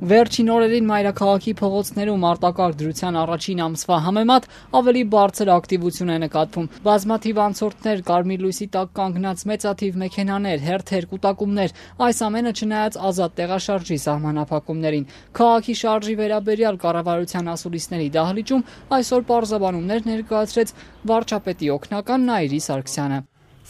Վերջին օրերին մայրաքաղաքի փողոցներում արտակարգ դրության առաջին ամսվա համեմատ ավելի բարձր ակտիվություն է նկատվում։ Բազմաթիվ անցորդներ, կարմիր լույսի տակ կանգնած մեծաթիվ մեքենաներ, հերթեր, կൂട്ടակումներ, այս ամենը չնայած ազատ տեղաշարժի սահմանափակումներին։ Քաղաքի շարժի վերաբերյալ կառավարության ասուլիսների դահլիճում այսօր պարզաբանումներ ներկայացրեց վարչապետի օգնական Նայիրի Սարգսյանը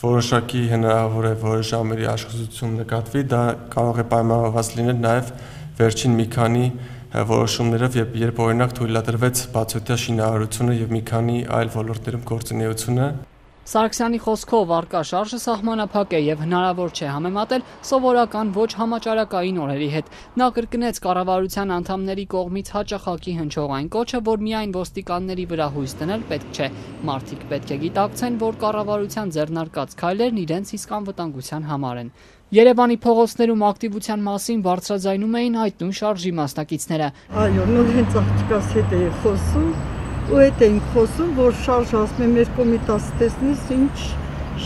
որոշակի հնարավոր է որ ժամերի աշխուժություն նկատվի, դա կարող է պայմանավորված լինել նաև վերջին մի քանի որոշումներով, երբ երբ օրինակ թույլատրվեց բացօթյա շինարարությունը եւ մի քանի այլ ոլորտներում գործունեությունը, Սարգսյանի խոսքով արկա շարժը սահմանափակ է եւ հնարավոր չէ համեմատել սովորական ոչ համաճարակային օրերի հետ։ Նա կրկնեց կառավարության անդամների կողմից հաճախակի հնչող այն կոչը, որ միայն ոստիկանների վրա հույս դնել պետք չէ։ Մարդիկ պետք է գիտակցեն, որ կառավարության ձեռնարկած քայլերն իրենց իսկ անվտանգության համար են։ Երևանի փողոցներում ակտիվության մասին բարձրաձայնում էին այդ նույն շարժի մասնակիցները։ Այո, նոր հենց աղջկաս հետ էի խոսում ու հետ էինք խոսում, որ շարժ ասում եմ մեր կոմիտաս տեսնես ինչ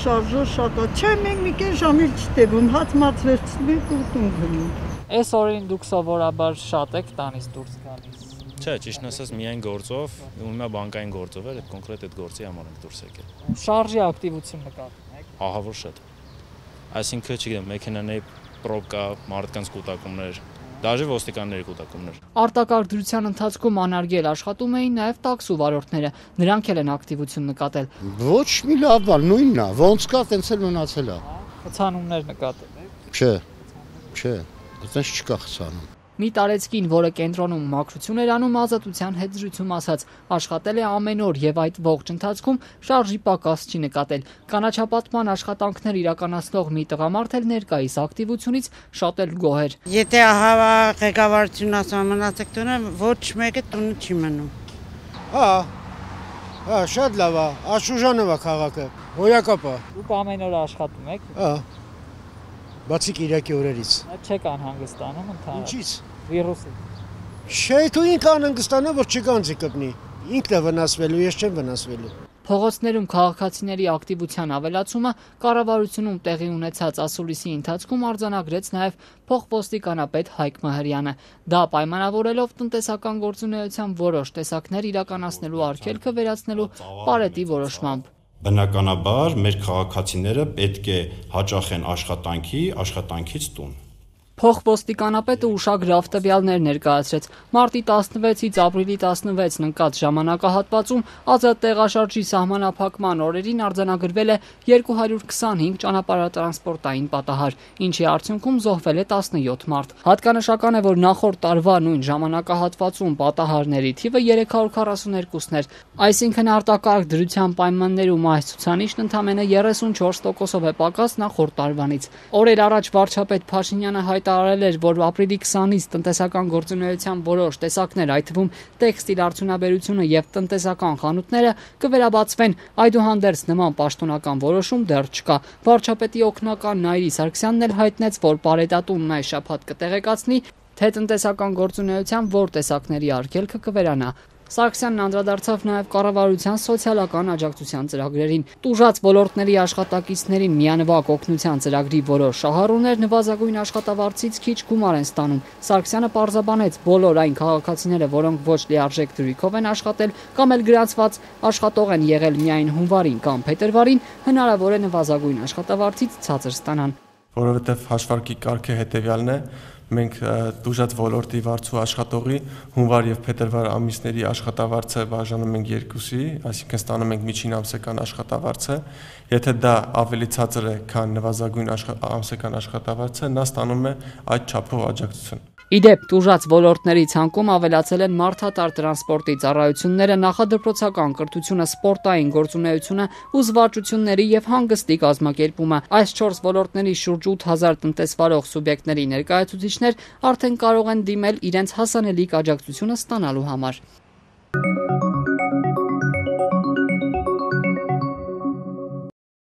շարժը շատ է։ Չէ, մենք մի կես ժամ էլ չտևում, հաց մաց վերցնում ենք ու տուն գնում։ Այս օրին դուք սովորաբար շատ եք տանից դուրս գալիս։ Չէ, ճիշտն ասած միայն գործով, հիմա բանկային գործով էր, այդ կոնկրետ այդ գործի համար ենք դուրս եկել։ Շարժի ակտիվություն նկատում եք։ Ահա որ շատ այսինքն, չգիտեմ, մեքենաների պրոբկա, մարդկանց կൂട്ടակումներ, դաժե ոստիկանների կൂട്ടակումներ։ Արտակարգ դրության ընթացքում անարգել աշխատում էին նաև տաքսու վարորդները։ Նրանք էլ են ակտիվություն նկատել։ Ոչ մի լավ բան, նույնն է, ոնց կա, տենց էլ մնացել է։ Խցանումներ նկատել եք։ Չէ։ Չէ, այդպես չկա խցանում։ Մի տարեցկին, որը կենտրոնում մաքրություն էր անում ազատության հետ զրույցում ասաց, աշխատել է ամեն օր եւ այդ ողջ ընթացքում շարժի պակաս չի նկատել։ Կանաչապատման աշխատանքներ իրականացնող մի տղամարդ էլ ներկայիս ակտիվությունից շատ էլ գոհ էր։ Եթե ահա ղեկավարությունն ասում մնացեք տունը, ոչ մեկը տունը չի մնում։ Հա։ Հա, շատ լավ է, աշուժանով է քաղաքը։ Հոյակապա։ Դուք ամեն օր աշխատում եք։ Հա։ Բացի Կիրակի օրերից։ Չեք անհանգստանում ընդհանրապես։ Ինչից։ Վիրուսի։ Չէ, դու ինքը անհանգստանա, որ չգանձի կպնի։ Ինքն է վնասվելու, ես չեմ վնասվելու։ Փողոցներում քաղաքացիների ակտիվության ավելացումը կառավարությունում տեղի ունեցած ասուլիսի ընթացքում արձանագրեց նաև փոխվոստիկանապետ Հայկ Մահրյանը։ Դա պայմանավորելով տնտեսական գործունեության որոշ տեսակներ իրականացնելու արգելքը վերացնելու պարետի որոշմամբ։ Բնականաբար մեր քաղաքացիները պետք է հաճախեն աշխատանքի, աշխատանքից տուն։ Փոխվոստիկանապետը ուշագրավ տվյալներ ներկայացրեց։ Մարտի 16-ից ապրիլի 16-ն ընկած ժամանակահատվածում ազատ տեղաշարժի սահմանափակման օրերին արձանագրվել է 225 ճանապարհատրանսպորտային պատահար, ինչի արդյունքում զոհվել է 17 մարդ։ Հատկանշական է, որ նախորդ տարվա նույն ժամանակահատվածում պատահարների թիվը 342-ն էր, այսինքն արտակարգ դրության պայմաններում այս ցուցանիշն ընդամենը 34%-ով է պակաս նախորդ տարվանից։ Օրեր առաջ վարչապետ Փաշինյանը հայտ հայտարարել էր, որ ապրիլի 20-ից տնտեսական գործունեության որոշ տեսակներ, այդ թվում տեքստիլ արդյունաբերությունը եւ տնտեսական խանութները կվերաբացվեն։ Այդուհանդերձ նման պաշտոնական որոշում դեռ չկա։ Վարչապետի օգնական Նայիրի Սարգսյանն էլ հայտնեց, որ Պարետատունն այս շաբաթ կտեղեկացնի, թե տնտեսական գործունեության որ տեսակների արգելքը կվերանա։ Սարգսյանն անդրադարձավ նաև կառավարության սոցիալական աջակցության ծրագրերին։ Տուժած ոլորտների աշխատակիցներին միանվագ օգնության ծրագրի որոշ շահառուներ նվազագույն աշխատավարձից քիչ գումար են ստանում։ Սարգսյանը պարզաբանեց բոլոր այն քաղաքացիները, որոնք ոչ լիարժեք դրույքով են աշխատել կամ էլ գրանցված աշխատող են եղել միայն հունվարին կամ փետրվարին, հնարավոր է նվազագույն աշխատավարձից ցածր ստանան որովհետև հաշվարկի կարգը հետևյալն է մենք դուժած ոլորտի վարձու աշխատողի հունվար եւ փետրվար ամիսների աշխատավարձը բաժանում ենք երկուսի, այսինքն ստանում ենք միջին ամսական աշխատավարձը։ Եթե դա ավելի ցածր է, քան նվազագույն ամսական աշխատավարձը, նա ստանում է այդ չափով աջակցություն։ Իդեպ դուժած ոլորտների ցանկում ավելացել են մարդատար տրանսպորտի ծառայությունները, նախադրոցական կրթությունը, սպորտային գործունեությունը, ուզվարճությունների եւ հանգստի կազմակերպումը։ Այս 4 ոլորտների շուրջ 8000 տնտեսվարող սուբյեկտների ներկայացուցիչներ արդեն կարող են դիմել իրենց հասանելիք աջակցությունը ստանալու համար։